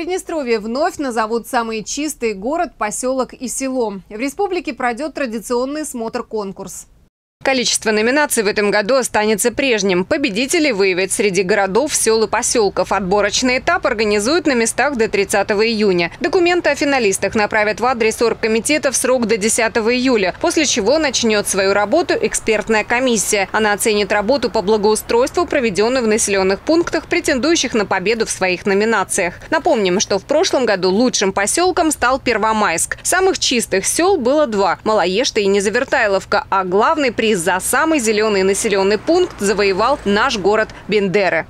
Приднестровье вновь назовут самый чистый город, поселок и село. В республике пройдет традиционный смотр-конкурс. Количество номинаций в этом году останется прежним. Победителей выявят среди городов, сел и поселков. Отборочный этап организуют на местах до 30 июня. Документы о финалистах направят в адрес оргкомитета в срок до 10 июля, после чего начнет свою работу экспертная комиссия. Она оценит работу по благоустройству, проведенную в населенных пунктах, претендующих на победу в своих номинациях. Напомним, что в прошлом году лучшим поселком стал Первомайск. Самых чистых сел было два – Малоешта и Незавертайловка, а главный приз приз за самый зеленый населенный пункт завоевал наш город Бендеры.